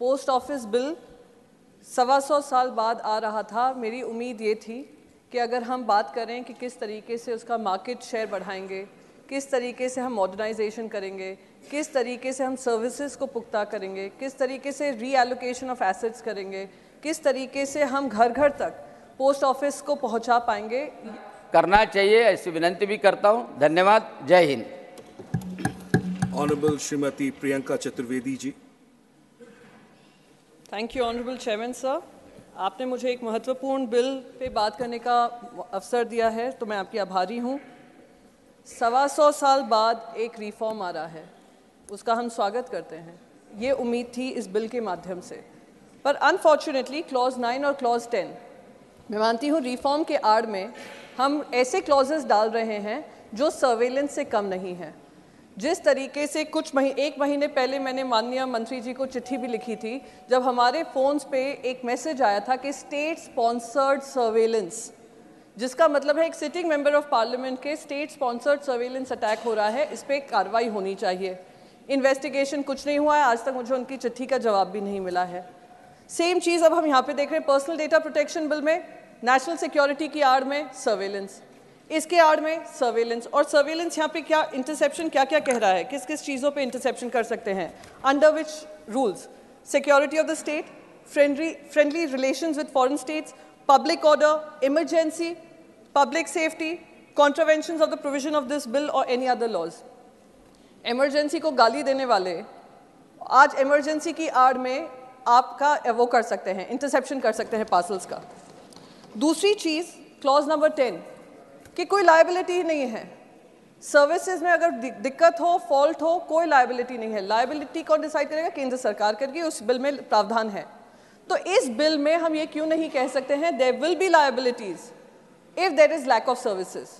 Post office bill सवा सौ साल बाद आ रहा था। मेरी उम्मीद ये थी कि अगर हम बात करें कि किस तरीके से उसका मार्केट शेयर बढ़ाएँगे किस तरीके से हम मॉडर्नाइजेशन करेंगे किस तरीके से हम सर्विसेज़ को पुख्ता करेंगे किस तरीके से रीएलोकेशन ऑफ़ एसेट्स करेंगे किस तरीके से हम घर घर तक पोस्ट ऑफ़िस को पहुँचा पाएँगे। करना चाहिए ऐसी विनंती भी करता हूँ। धन्यवाद। जय Hind. Honourable Shrimati Priyanka Chaturvedi ji. Thank you honourable chairman sir आपने मुझे एक महत्वपूर्ण बिल पे बात करने का अवसर दिया है तो मैं आपकी आभारी हूँ। सवा सौ साल बाद एक रिफॉर्म आ रहा है। उसका हम स्वागत करते हैं। ये उम्मीद थी इस बिल के माध्यम से। पर अनफॉर्चुनेटली क्लॉज नाइन और क्लॉज टेन मैं मानती हूँ रिफॉर्म के आड़ में हम ऐसे क्लॉजेस डाल रहे हैं जो सर्वेलेंस से कम नहीं है। जिस तरीके से कुछ मही, एक महीने पहले मैंने माननीय मंत्री जी को चिट्ठी भी लिखी थी, जब हमारे फ़ोन्स पे एक मैसेज आया था कि स्टेट स्पॉन्सर्ड सर्वेलेंस, जिसका मतलब है एक सिटिंग मेंबर ऑफ़ पार्लियामेंट के स्टेट स्पॉन्सर्ड सर्वेलेंस अटैक हो रहा है, इस पर कार्रवाई होनी चाहिए। इन्वेस्टिगेशन कुछ नहीं हुआ है, आज तक मुझे उनकी चिट्ठी का जवाब भी नहीं मिला है। सेम चीज़ अब हम यहाँ पे देख रहे हैं, पर्सनल डेटा प्रोटेक्शन बिल में, नेशनल सिक्योरिटी की आड़ में सर्वेलेंस। इसके आड़ में सर्वेलेंस और सर्वेलेंस यहाँ पे क्या इंटरसेप्शन क्या क्या कह रहा है? किस किस चीज़ों पे इंटरसेप्शन कर सकते हैं? Under which rules security of the state friendly friendly relations with foreign states public order emergency public safety contravention of the provision of this bill और एनी अदर लॉज इमरजेंसी को गाली देने वाले, आज इमरजेंसी की आड़ में आपका वो कर सकते हैं इंटरसेप्शन कर सकते हैं पार्सल्स का. दूसरी चीज़ क्लॉज नंबर टेन कि कोई लाइबिलिटी नहीं है। सर्विसेज़ में अगर दिक्कत हो फॉल्ट हो, कोई लाइबिलिटी नहीं है। लाइबिलिटी कौन डिसाइड करेगा? केंद्र सरकार करके उस बिल में प्रावधान है। तो इस बिल में हम ये क्यों नहीं कह सकते हैं there will be liabilities if there is lack of services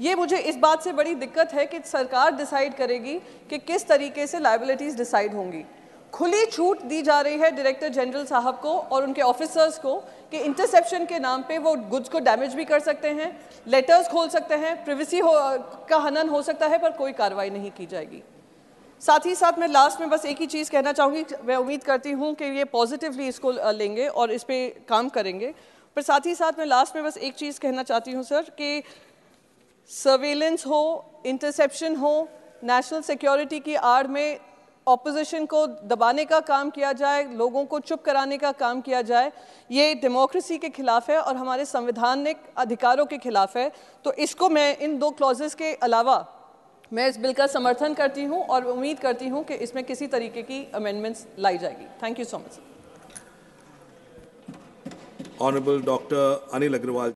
ये मुझे इस बात से बड़ी दिक्कत है कि सरकार डिसाइड करेगी कि किस तरीके से लाइबिलिटीज डिसाइड होंगी। खुली छूट दी जा रही है डायरेक्टर जनरल साहब को और उनके ऑफिसर्स को कि इंटरसेप्शन के नाम पे वो गुड्स को डैमेज भी कर सकते हैं लेटर्स खोल सकते हैं प्रिवेसी हो, का हनन हो सकता है, पर कोई कार्रवाई नहीं की जाएगी। साथ ही साथ मैं लास्ट में बस एक ही चीज़ कहना चाहूँगी, मैं उम्मीद करती हूँ कि ये पॉजिटिवली इसको लेंगे और इस पर काम करेंगे। पर साथ ही साथ मैं लास्ट में बस एक चीज़ कहना चाहती हूँ सर कि सर्वेलेंस हो इंटरसेप्शन हो नेशनल सिक्योरिटी की आड़ में ऑपोजिशन को दबाने का काम किया जाए, लोगों को चुप कराने का काम किया जाए, ये डेमोक्रेसी के खिलाफ है और हमारे संवैधानिक अधिकारों के खिलाफ है। तो इसको मैं इन दो क्लॉजेस के अलावा मैं इस बिल का समर्थन करती हूँ और उम्मीद करती हूँ कि इसमें किसी तरीके की अमेंडमेंट्स लाई जाएगी। Thank you so much honourable doctor Anil Agrawal